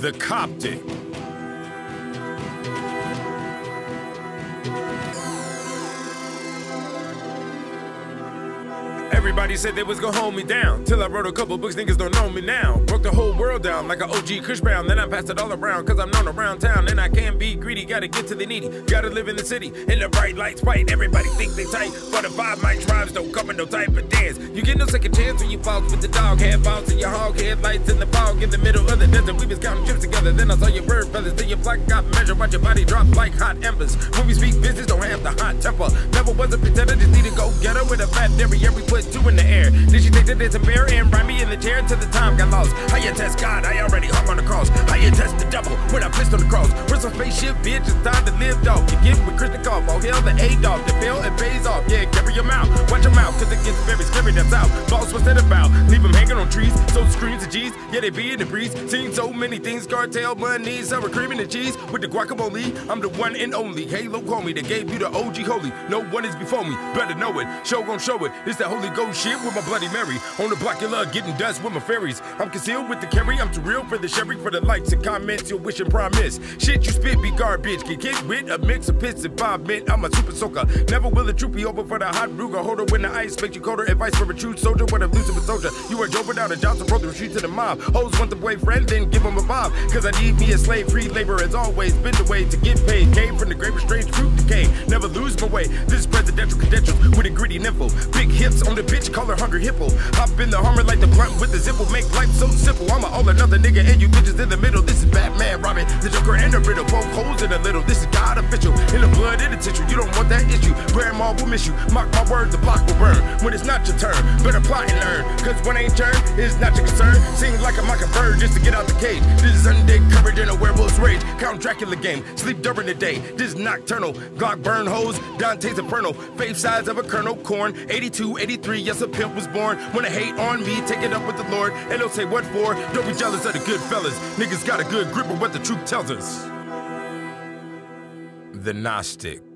The Coptic. Everybody said they was gonna hold me down. Till I wrote a couple books, niggas don't know me now. Broke the whole world down like an OG Kush Brown. Then I passed it all around, cause I'm known around town. And I can't be greedy, gotta get to the needy. Gotta live in the city, in the bright lights, white. Everybody think they tight, but the five mic tribes don't come in no type of dance. You get no second chance when you fall with the dog. Head balls in your hog, headlights in the fog. In the middle of the desert, we was counting trips together. Then I saw your bird feathers, then your flock got measured. Watch your body drop like hot embers. When we speak business, don't have the hot temper. Never was a pretender, just need to go get her with a fat dairy. We put two in the air. Then she takes it as a bear and ride me in the chair till the time got lost. How you test God? I already hung on the cross. How you test the devil when I pissed on the cross? Where's some spaceship, bitch? It's time to live, dog. You get with Christian Koff. Oh, hell, the A dog. The bill it pays off. Yeah, carry your mouth. Watch your mouth, cause it gets very scary. That's out. Boss, what's that about? Trees. So screams of G's. Yeah, they be in the breeze. Seen so many things. Cartel, money, sour cream and the cheese. With the guacamole, I'm the one and only. Halo call me. They gave you the OG holy. No one is before me. Better know it. Show gon' show it. It's that Holy Ghost shit with my Bloody Mary. On the block, you love getting dust with my fairies. I'm concealed with the carry. I'm too real for the sherry. For the likes and comments, you'll wish and promise. Shit you spit be garbage. Can get with a mix of pits and Bob mint. I'm a super soaker. Never will a troop be over for the hot Ruger Hold holder. When the ice makes you colder. Advice for a true soldier. What if losing soldier? You are Joe without a Johnson. Brought the retreat to the mob. Hoes want the boyfriend, then give him a bob. Cause I need me a slave. Free labor as always. Been the way to get paid. Came from the grave of strange fruit decay. Never lose my way. This is presidential credentials with a gritty nympho. Big hips on the bitch, call her hungry hippo. Hop in the Hummer like the blunt with the zipple. Make life so simple. I'm a all another nigga and you bitches in the middle. This is Batman, Robin, the Joker and the Riddle. Poke holes in the little. This is God official. In the blood, in the tissue. You don't want that issue. Grandma will miss you. Mock my words, the block will burn. When it's not your turn, better plot and learn. Cause when ain't turn, it's not your concern. Sing like a mockingbird just to get out the cage. This is undead coverage in a werewolf's rage. Count Dracula game. Sleep during the day. This is nocturnal. Glock burn hoes. Dante's Inferno. Faith size of a kernel corn. 82, 83. Yes, a pimp was born. Wanna hate on me, take it up with the Lord. And don't say what for. Don't be jealous of the good fellas. Niggas got a good grip of what the truth tells us. The Gnostic.